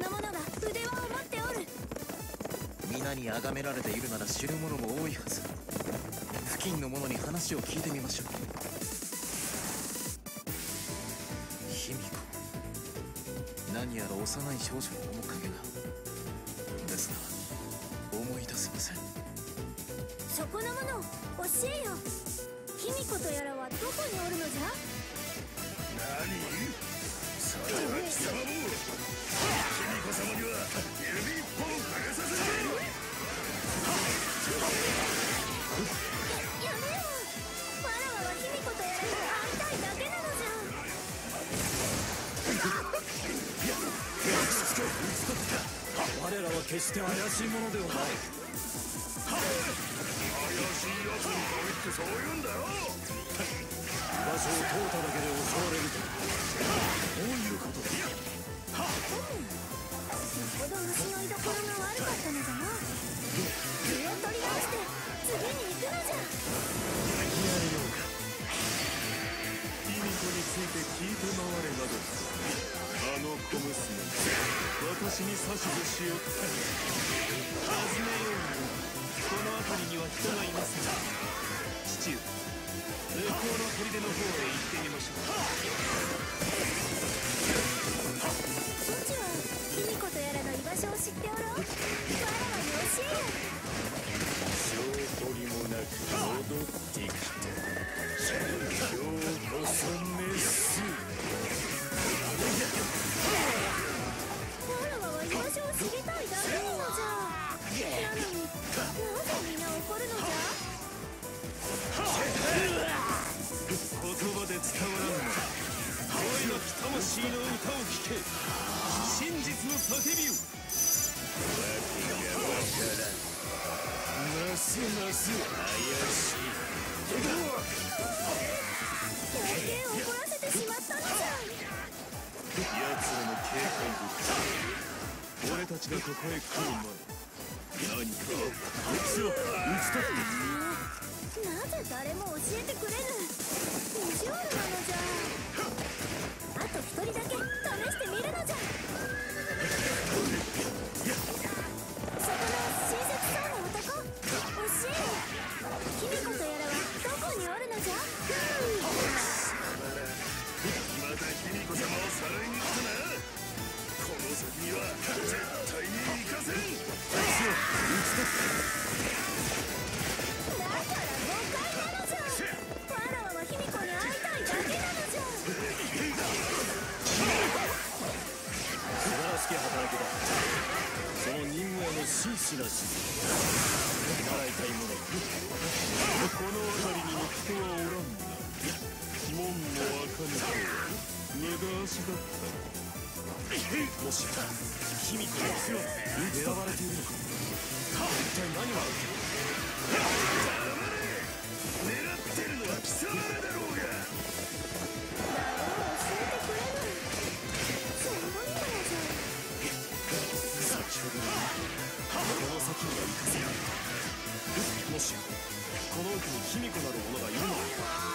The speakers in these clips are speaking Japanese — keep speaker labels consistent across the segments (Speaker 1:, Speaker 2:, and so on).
Speaker 1: な者が腕輪を持っておる。
Speaker 2: 皆に崇められているなら知る者も多いはず。付近の者に話を聞いてみましょう。卑弥呼何やら幼い少女の面影が。ですが思い出せません。
Speaker 1: そこの者教えよ。卑弥呼とやらはどこにおるのじゃ？
Speaker 3: 何？さては貴様も
Speaker 4: 我らは決して怪しいものではない
Speaker 3: 怪しい奴に限ってそう言うんだよ
Speaker 4: 場所を通っただけで襲われるとどういうことだ
Speaker 1: ほど虫の居所が悪かったのじゃな気を取り直して次に行くのじゃ
Speaker 4: やれようか卑弥呼について聞いて回れなどあの小娘私に指図しよった尋ねようにこの辺りには人がいますが父上向こうの砦の方へ行ってみましょう
Speaker 1: 知っておろうわらわに教えよ
Speaker 4: 証拠りもなく戻ってきた今日こそ滅す
Speaker 1: わらわは居場所を知りたいだけなのじゃなのになぜみんな怒るのじゃ
Speaker 4: 言葉で伝わらんの声なき魂の歌を聞け。真実の叫びを。ますます怪しい
Speaker 1: 余計怒らせてしまったのじゃ
Speaker 4: 奴らの警戒物俺たちがここへ来る前何かあいつを討ち取って
Speaker 1: なぜ誰も教えてくれぬ意地悪なのじゃあと一人だけ試してみるのじゃ卑弥呼の
Speaker 4: 強は狙われているのか一体何が
Speaker 3: 狙ってるのは貴様らだろうが
Speaker 4: 先ほどのこの先には行かせないもしやこの奥に卑弥呼なる者がいるのか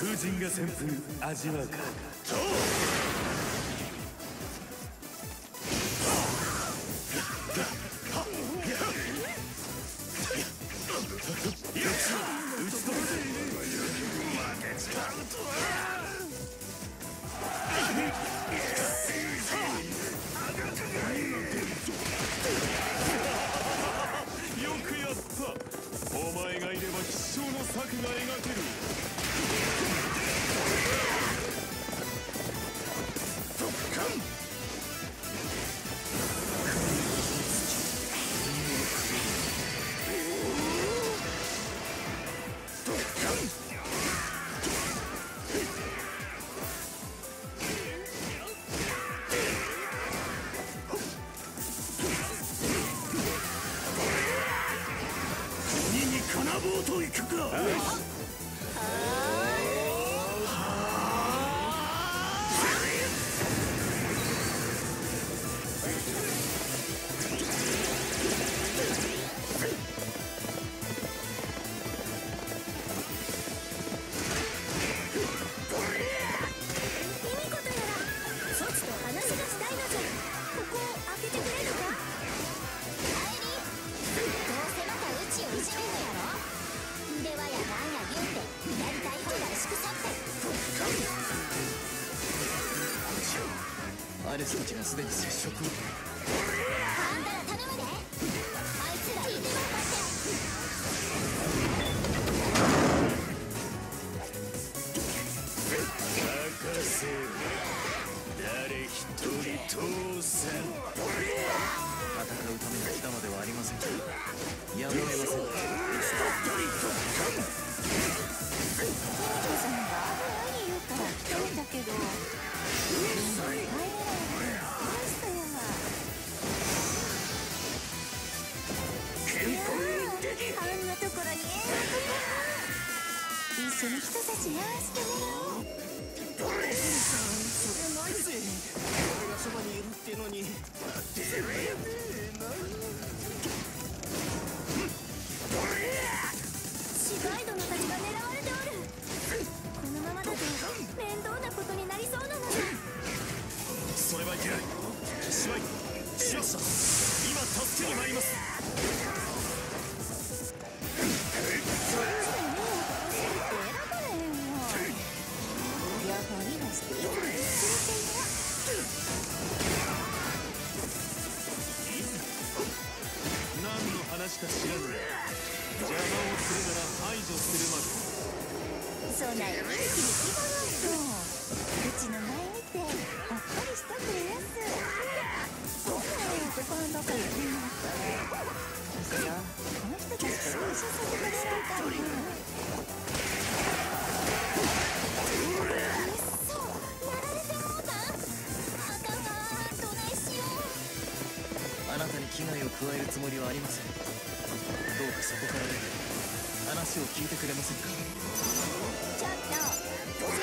Speaker 4: 風神が旋風味わう。か
Speaker 2: レスたちがすでに接触を
Speaker 1: 緒に人たち回してもらおう
Speaker 4: それないぜ俺がそばにいるってのに
Speaker 1: シガイ殿たちが狙われておるこのままだと面倒なことになりそうなのだ
Speaker 4: それはいけない。しまい。しました。今助けに参ります。
Speaker 1: そん
Speaker 4: な
Speaker 1: に一気に気がないとうちの前見てほっこりしとくれやすどんな男の中に気になったらそやこの人たちと一緒させてくれるかもうたあかんわどないしよう
Speaker 2: あなたに危害を加えるつもりはありません。どうかそこから出て話を聞いてくれませんか？
Speaker 1: どあな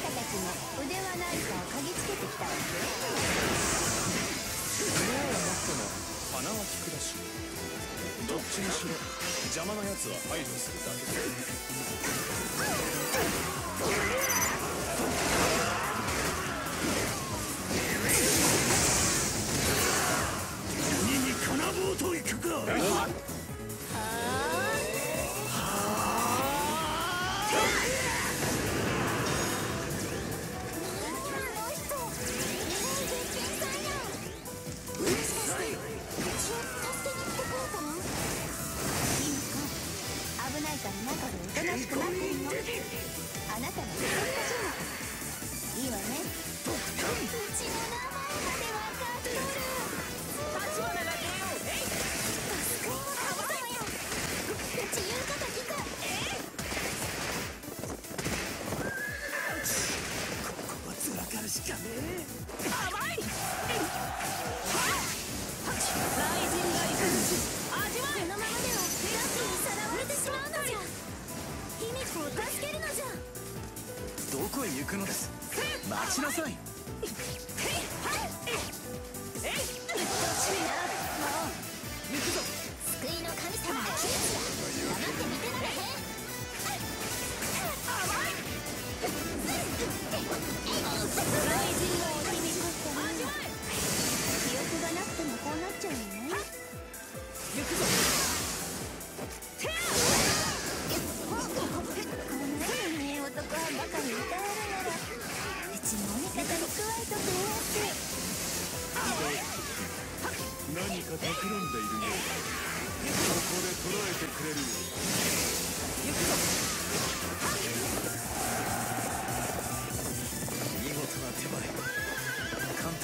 Speaker 1: たたちも腕輪なんかを嗅ぎつけてきた。わけ
Speaker 4: 鼻は利くだしどっちにしろ邪魔な奴は排除するだけ
Speaker 3: 鬼に金棒といくか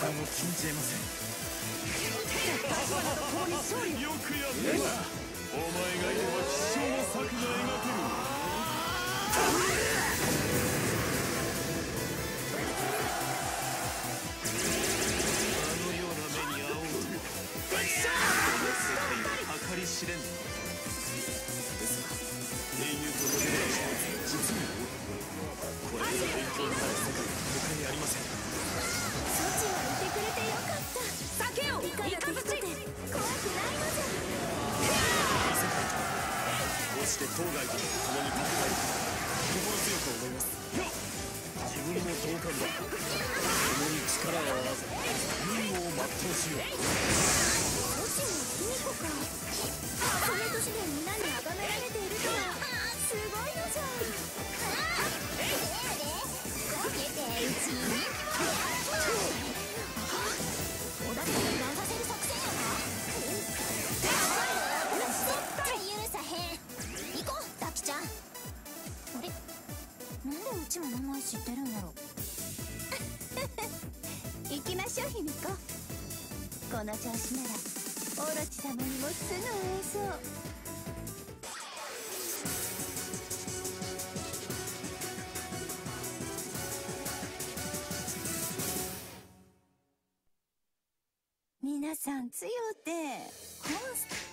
Speaker 1: を
Speaker 2: 禁じえません。
Speaker 4: よくやった。お前がいれば貴重な策が描ける。あのような目に遭おう。とこの世界は計り知れんしよう
Speaker 1: 卑弥呼かこの年で皆に崇められているとはすごいのじゃああ
Speaker 3: 知ってるんだろう行きましょう卑弥呼。この調子ならオロチ様にもすぐ会えそう皆さん強うてコンスタ